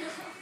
Yeah.